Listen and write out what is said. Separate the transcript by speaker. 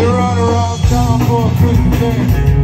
Speaker 1: You're on a roll, time for a Christmas dance.